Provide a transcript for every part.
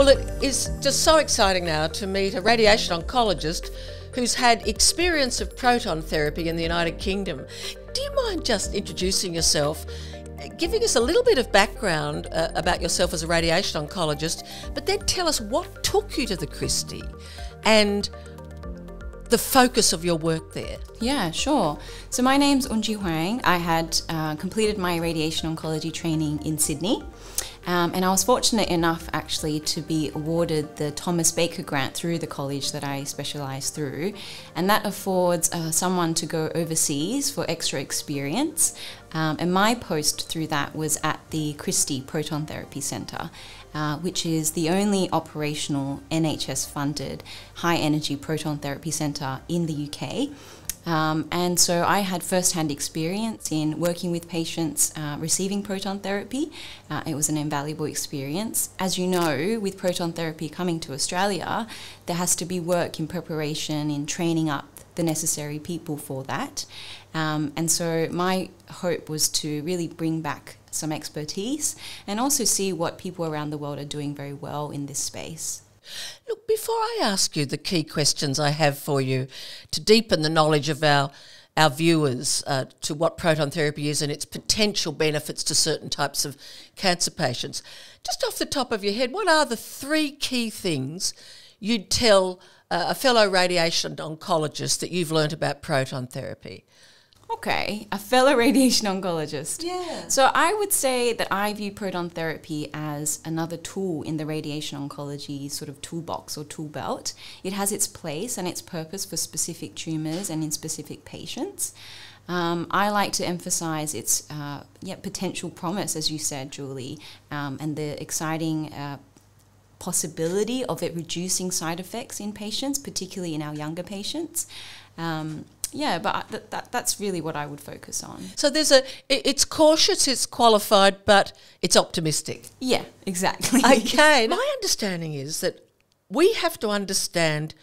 Well, it is just so exciting now to meet a radiation oncologist who's had experience of proton therapy in the United Kingdom. Do you mind just introducing yourself, giving us a little bit of background uh, about yourself as a radiation oncologist, but then tell us what took you to the Christie and the focus of your work there? Yeah, sure. So my name's Eunji Hwang. I had uh, completed my radiation oncology training in Sydney. Um, and I was fortunate enough actually to be awarded the Thomas Baker Grant through the college that I specialise through. And that affords uh, someone to go overseas for extra experience. Um, and my post through that was at the Christie Proton Therapy Centre. Uh, which is the only operational NHS funded high energy proton therapy centre in the UK. Um, and so I had first-hand experience in working with patients uh, receiving proton therapy. Uh, it was an invaluable experience. As you know, with proton therapy coming to Australia, there has to be work in preparation, in training up the necessary people for that. Um, and so my hope was to really bring back some expertise and also see what people around the world are doing very well in this space. Look, before I ask you the key questions I have for you to deepen the knowledge of our our viewers uh, to what proton therapy is and its potential benefits to certain types of cancer patients, just off the top of your head, what are the three key things you'd tell uh, a fellow radiation oncologist that you've learnt about proton therapy? Okay, a fellow radiation oncologist. Yeah. So I would say that I view proton therapy as another tool in the radiation oncology sort of toolbox or tool belt. It has its place and its purpose for specific tumors and in specific patients. Um, I like to emphasize its uh, yeah, potential promise, as you said, Julie, um, and the exciting uh, possibility of it reducing side effects in patients, particularly in our younger patients. Um, yeah, but that, that, that's really what I would focus on. So there's a, it's cautious, it's qualified, but it's optimistic. Yeah, exactly. Okay. My understanding is that we have to understand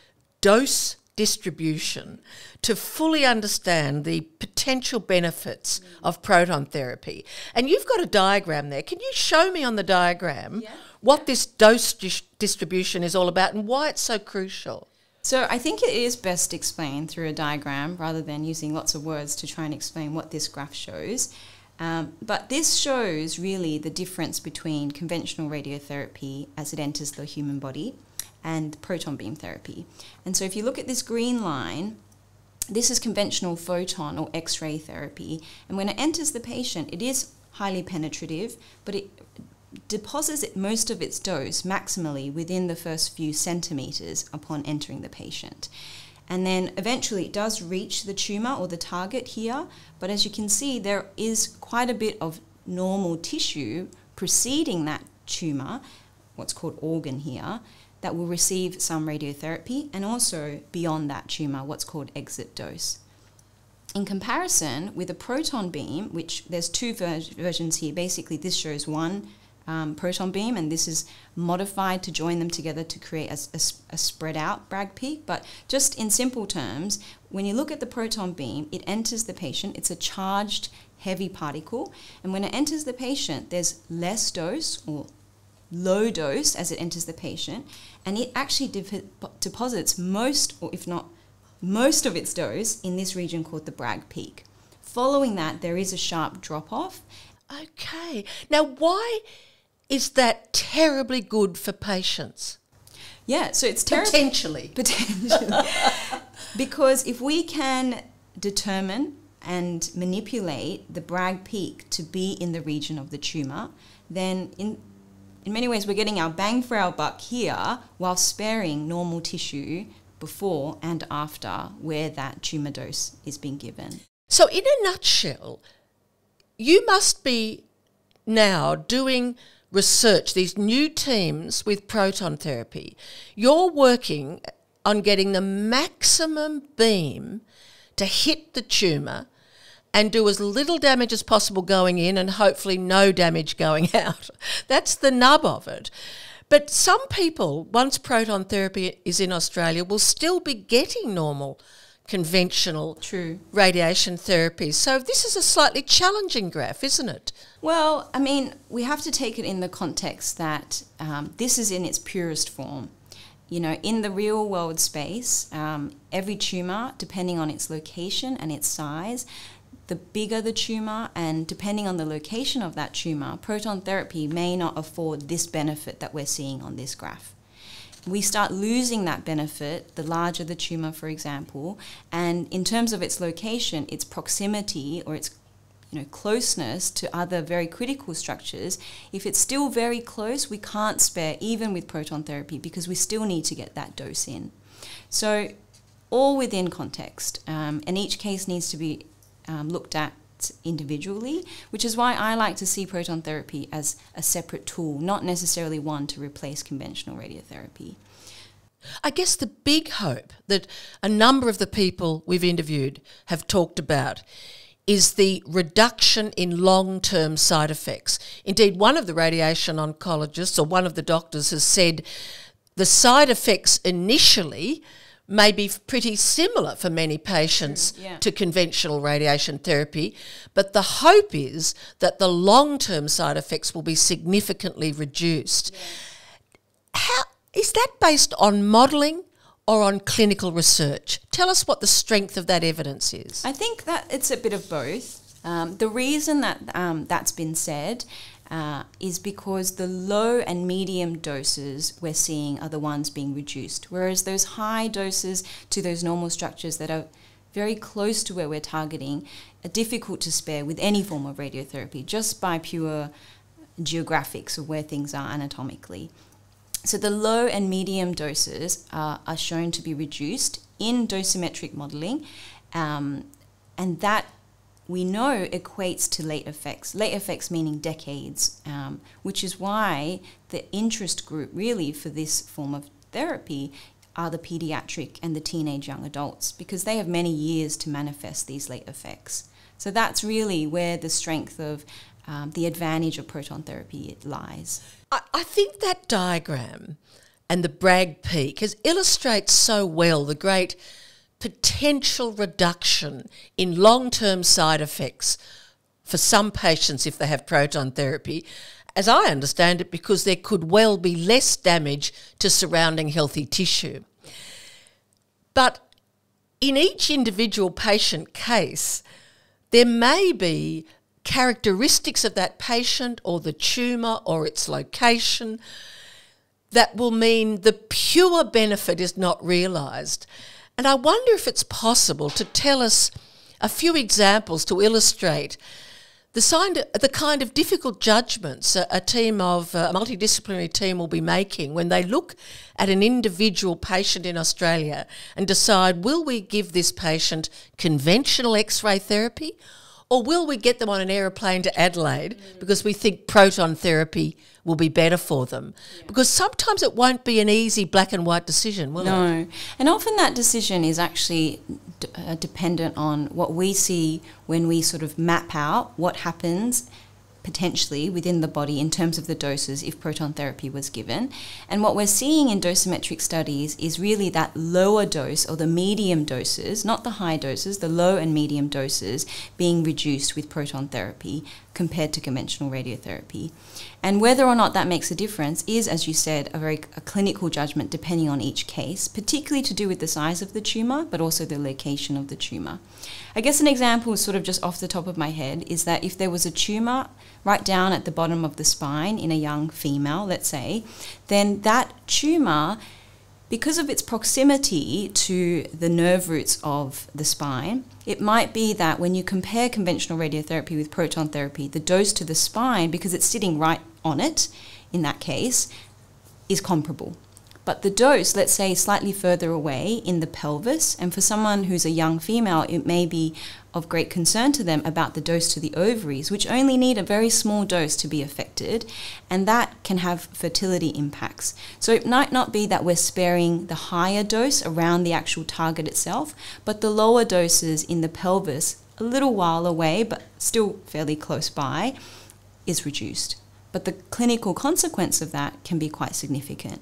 dose distribution to fully understand the potential benefits of proton therapy. And you've got a diagram there. Can you show me on the diagram yeah. what this dose dis- distribution is all about and why it's so crucial? So I think it is best explained through a diagram rather than using lots of words to try and explain what this graph shows. Um, but this shows really the difference between conventional radiotherapy as it enters the human body and proton beam therapy. And so if you look at this green line, this is conventional photon or X ray therapy. And when it enters the patient, it is highly penetrative, but it deposits most of its dose maximally within the first few centimeters upon entering the patient. And then eventually it does reach the tumor or the target here, but as you can see, there is quite a bit of normal tissue preceding that tumor, what's called organ here, that will receive some radiotherapy, and also beyond that tumor, what's called exit dose. In comparison with a proton beam, which there's two ver versions here, basically this shows one um, proton beam, and this is modified to join them together to create a, a, a, spread out Bragg peak. But just in simple terms, when you look at the proton beam, it enters the patient, it's a charged heavy particle, and when it enters the patient, there's less dose or low dose as it enters the patient, and it actually deposits most, or if not most of its dose in this region called the Bragg peak. Following that, there is a sharp drop off. Okay. Now, why is that terribly good for patients? Yeah, so it's ter- potentially potentially because if we can determine and manipulate the Bragg peak to be in the region of the tumor, then in in many ways we're getting our bang for our buck here while sparing normal tissue before and after where that tumor dose is being given. So in a nutshell, you must be now doing research, these new teams with proton therapy, you're working on getting the maximum beam to hit the tumour and do as little damage as possible going in and hopefully no damage going out. That's the nub of it. But some people, once proton therapy is in Australia, will still be getting normal conventional True. radiation therapy. So this is a slightly challenging graph, isn't it? Well, I mean, we have to take it in the context that um, this is in its purest form. You know, in the real world space, um, every tumor, depending on its location and its size, the bigger the tumor, and depending on the location of that tumor, proton therapy may not afford this benefit that we're seeing on this graph we start losing that benefit the larger the tumor, for example, and in terms of its location, its proximity or its you know, closeness to other very critical structures, if it's still very close, we can't spare even with proton therapy because we still need to get that dose in. So, all within context, um, and each case needs to be um, looked at individually, which is why I like to see proton therapy as a separate tool, not necessarily one to replace conventional radiotherapy. I guess the big hope that a number of the people we've interviewed have talked about is the reduction in long term side effects. Indeed, one of the radiation oncologists or one of the doctors has said the side effects initially may be pretty similar for many patients yeah. to conventional radiation therapy, but the hope is that the long term side effects will be significantly reduced. Yeah. How is that based on modelling or on clinical research? Tell us what the strength of that evidence is. I think that it's a bit of both. Um, the reason that um, that's been said uh, is because the low and medium doses we're seeing are the ones being reduced, whereas those high doses to those normal structures that are very close to where we're targeting are difficult to spare with any form of radiotherapy, just by pure geographics of where things are anatomically. So the low and medium doses are, are shown to be reduced in dosimetric modeling, um, and that we know equates to late effects. Late effects meaning decades, um, which is why the interest group really for this form of therapy are the pediatric and the teenage young adults because they have many years to manifest these late effects. So that's really where the strength of um, the advantage of proton therapy lies. I, I think that diagram and the Bragg peak has illustrates so well the great potential reduction in long term side effects for some patients if they have proton therapy, as I understand it, because there could well be less damage to surrounding healthy tissue. But in each individual patient case, there may be characteristics of that patient or the tumour or its location that will mean the pure benefit is not realised. And I wonder if it's possible to tell us a few examples to illustrate the, kind of difficult judgments a, a team of uh, a multidisciplinary team will be making when they look at an individual patient in Australia and decide will we give this patient conventional X-ray therapy or will we get them on an aeroplane to Adelaide because we think proton therapy will be better for them. Yeah. Because sometimes it won't be an easy black and white decision, will no. it? No. And often that decision is actually uh, dependent on what we see when we sort of map out what happens potentially within the body in terms of the doses if proton therapy was given. And what we're seeing in dosimetric studies is really that lower dose or the medium doses, not the high doses, the low and medium doses being reduced with proton therapy compared to conventional radiotherapy. And whether or not that makes a difference is, as you said, a very a clinical judgment depending on each case, particularly to do with the size of the tumour, but also the location of the tumour. I guess an example, sort of just off the top of my head, is that if there was a tumour right down at the bottom of the spine in a young female, let's say, then that tumour because of its proximity to the nerve roots of the spine, it might be that when you compare conventional radiotherapy with proton therapy, the dose to the spine, because it's sitting right on it in that case, is comparable. But the dose, let's say, slightly further away in the pelvis, and for someone who's a young female, it may be of great concern to them about the dose to the ovaries, which only need a very small dose to be affected, and that can have fertility impacts. So it might not be that we're sparing the higher dose around the actual target itself, but the lower doses in the pelvis, a little while away, but still fairly close by, is reduced. But the clinical consequence of that can be quite significant.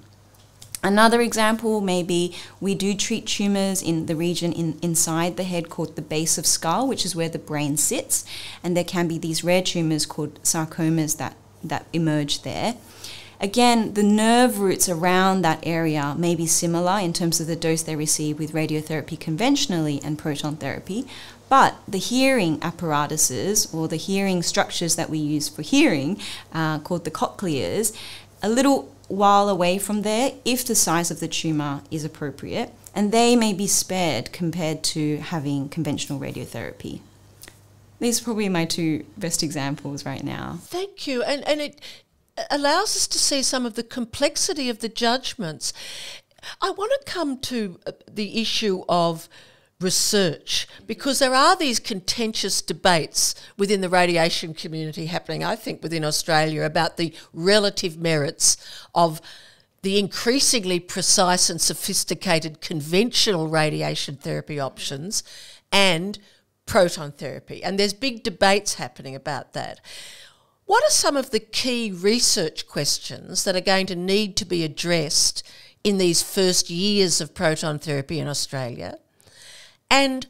Another example maybe we do treat tumors in the region in, inside the head called the base of skull, which is where the brain sits, and there can be these rare tumors called sarcomas that, that emerge there. Again, the nerve roots around that area may be similar in terms of the dose they receive with radiotherapy conventionally and proton therapy, but the hearing apparatuses or the hearing structures that we use for hearing, uh, called the cochlears, a little while away from there if the size of the tumour is appropriate, and they may be spared compared to having conventional radiotherapy. These are probably my two best examples right now. Thank you. And, and it allows us to see some of the complexity of the judgments. I want to come to uh, the issue of research because there are these contentious debates within the radiation community happening, I think, within Australia about the relative merits of the increasingly precise and sophisticated conventional radiation therapy options and proton therapy. And there's big debates happening about that. What are some of the key research questions that are going to need to be addressed in these first years of proton therapy in Australia? And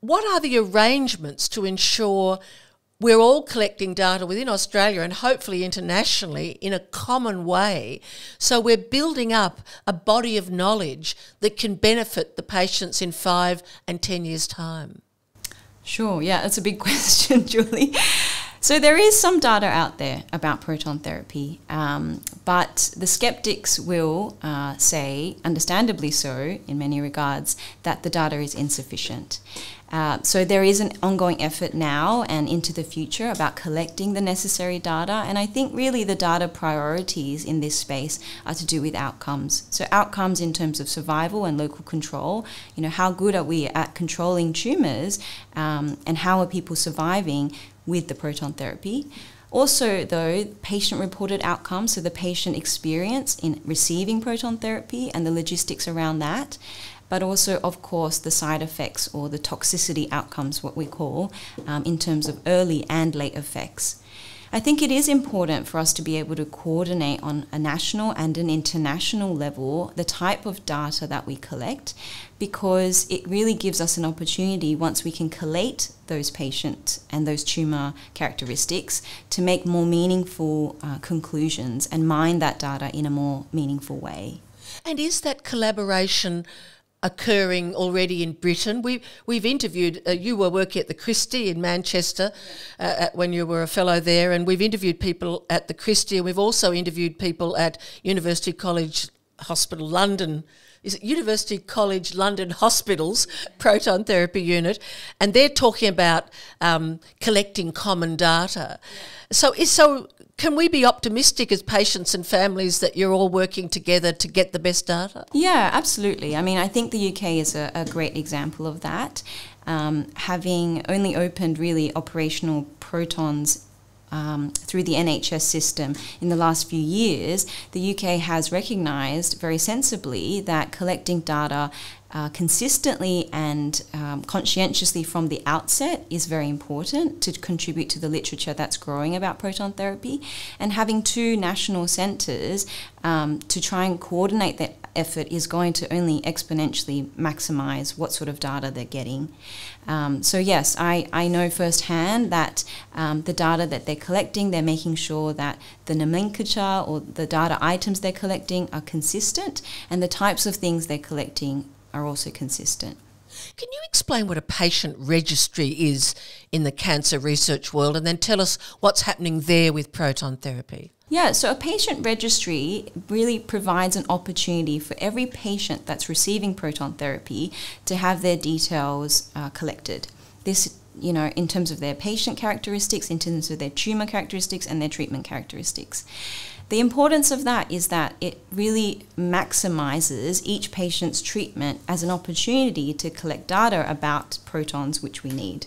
what are the arrangements to ensure we're all collecting data within Australia and hopefully internationally in a common way. So we're building up a body of knowledge that can benefit the patients in five and 10 years' time. Sure, yeah, that's a big question, Julie. So there is some data out there about proton therapy, um, but the skeptics will uh, say, understandably so in many regards, that the data is insufficient. Uh, so there is an ongoing effort now and into the future about collecting the necessary data, and I think really the data priorities in this space are to do with outcomes. So outcomes in terms of survival and local control. You know, how good are we at controlling tumors, um, and how are people surviving with the proton therapy? Also, though, patient reported outcomes, so the patient experience in receiving proton therapy and the logistics around that but also, of course, the side effects or the toxicity outcomes, what we call, um, in terms of early and late effects. I think it is important for us to be able to coordinate on a national and an international level the type of data that we collect because it really gives us an opportunity once we can collate those patient and those tumor characteristics to make more meaningful uh, conclusions and mine that data in a more meaningful way. And is that collaboration occurring already in Britain. We, we've interviewed, uh, you were working at the Christie in Manchester uh, when you were a fellow there, and we've interviewed people at the Christie, and we've also interviewed people at University College Hospital London. Is it University College London Hospital's proton therapy unit? And they're talking about um, collecting common data. So, is so can we be optimistic as patients and families that you're all working together to get the best data? Yeah, absolutely. I mean, I think the UK is a, a great example of that. Um, having only opened really operational protons um, through the NHS system in the last few years, the UK has recognised very sensibly that collecting data uh, consistently and um, conscientiously from the outset is very important to contribute to the literature that's growing about proton therapy. And having two national centres um, to try and coordinate that effort is going to only exponentially maximize what sort of data they're getting. Um, so, yes, I, I know firsthand that um, the data that they're collecting, they're making sure that the nomenclature or the data items they're collecting are consistent and the types of things they're collecting are also consistent. Can you explain what a patient registry is in the cancer research world and then tell us what's happening there with proton therapy? Yeah, so a patient registry really provides an opportunity for every patient that's receiving proton therapy to have their details uh, collected. This, you know, in terms of their patient characteristics, in terms of their tumor characteristics, and their treatment characteristics. The importance of that is that it really maximizes each patient's treatment as an opportunity to collect data about protons, which we need.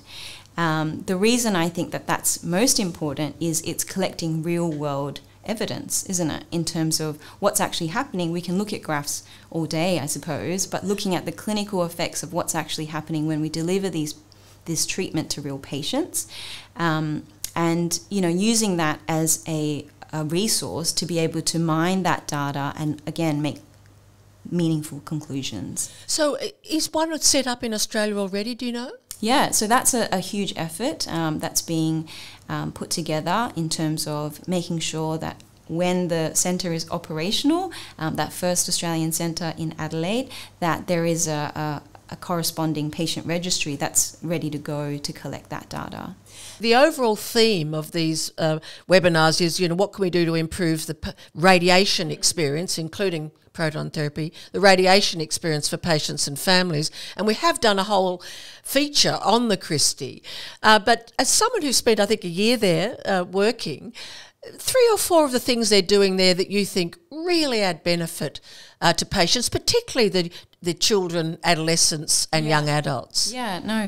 Um, the reason I think that that's most important is it's collecting real world evidence, isn't it? In terms of what's actually happening, we can look at graphs all day, I suppose, but looking at the clinical effects of what's actually happening when we deliver these this treatment to real patients, um, and you know, using that as a a resource to be able to mine that data and again make meaningful conclusions. So, is one set up in Australia already? Do you know? Yeah, so that's a, a huge effort um, that's being um, put together in terms of making sure that when the centre is operational, um, that first Australian centre in Adelaide, that there is a, a, a corresponding patient registry that's ready to go to collect that data. The overall theme of these uh, webinars is, you know, what can we do to improve the radiation experience, including proton therapy, the radiation experience for patients and families. And we have done a whole feature on the Christie. Uh, but as someone who spent, I think, a year there uh, working, three or four of the things they're doing there that you think really add benefit uh, to patients, particularly the the children, adolescents, and yeah. young adults. Yeah, no,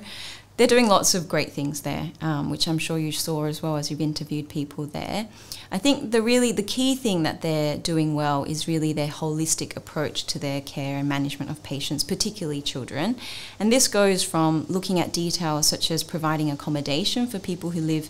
they're doing lots of great things there, um, which I'm sure you saw as well as you've interviewed people there. I think the really the key thing that they're doing well is really their holistic approach to their care and management of patients, particularly children. And this goes from looking at details such as providing accommodation for people who live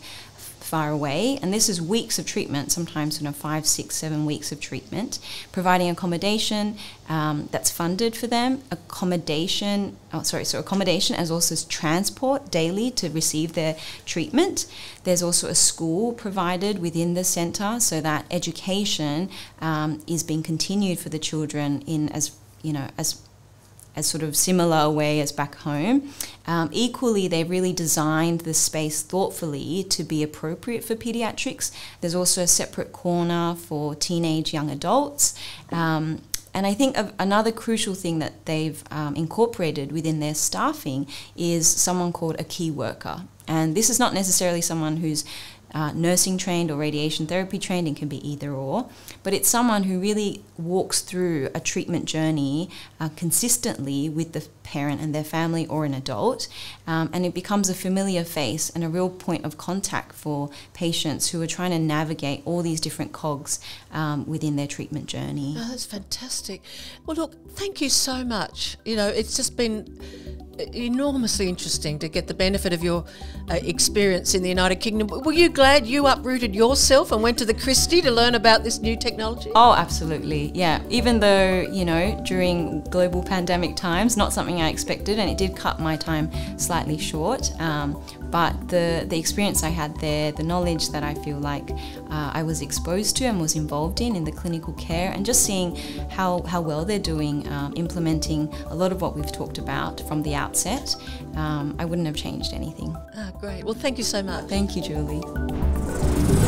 far away, and this is weeks of treatment, sometimes you know five, six, seven weeks of treatment, providing accommodation um, that's funded for them, accommodation, oh sorry, so accommodation as also transport daily to receive their treatment. There's also a school provided within the centre so that education um, is being continued for the children in as you know as as sort of similar a way as back home. Um, equally, they've really designed the space thoughtfully to be appropriate for pediatrics. There's also a separate corner for teenage young adults. Um, and I think another crucial thing that they've um, incorporated within their staffing is someone called a key worker. And this is not necessarily someone who's uh, nursing trained or radiation therapy trained, and can be either or. But it's someone who really walks through a treatment journey uh, consistently with the parent and their family or an adult, um, and it becomes a familiar face and a real point of contact for patients who are trying to navigate all these different cogs um, within their treatment journey. Oh, that's fantastic. Well, look, thank you so much. You know, it's just been enormously interesting to get the benefit of your uh, experience in the United Kingdom. Were you glad you uprooted yourself and went to the Christie to learn about this new technology? Oh, absolutely. Yeah. Even though, you know, during global pandemic times, not something I expected, and it did cut my time slightly short. Um, but the, the experience I had there, the knowledge that I feel like uh, I was exposed to and was involved in in the clinical care, and just seeing how, how well they're doing um, implementing a lot of what we've talked about from the outset, um, I wouldn't have changed anything. Ah, great. Well, thank you so much. Thank you, Julie.